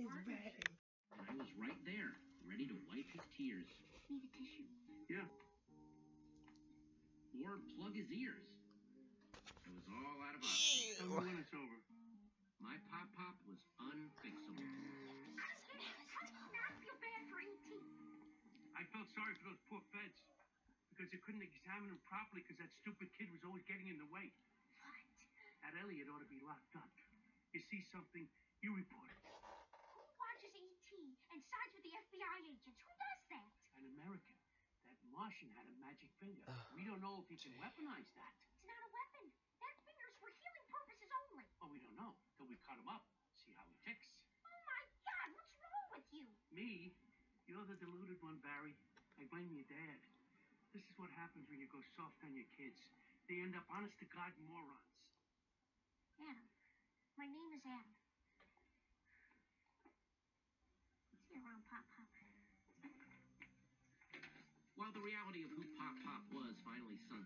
It's bad. And I was right there, ready to wipe his tears. Need a tissue? Yeah. Or plug his ears. It was all out of options. Tell me when it's over. My pop pop was unfixable. How do you not feel bad for E.T.? I felt sorry for those poor feds because they couldn't examine him properly because that stupid kid was always getting in the way. What? That Elliott ought to be locked up. You see something, you report it. Who watches E.T. and sides with the FBI agents? Who does that? An American. That Martian had a magic finger. we don't know if he can weaponize that. It's not a weapon. That finger's for healing purposes only. Well, we don't know till we cut him up, see how he ticks. Oh my God, what's wrong with you? Me? You're the deluded one, Barry. I blame your dad. This is what happens when you go soft on your kids. They end up honest to God morons. Adam. My name is Adam. See you around, Pop Pop. While the reality of who Pop Pop was finally sunk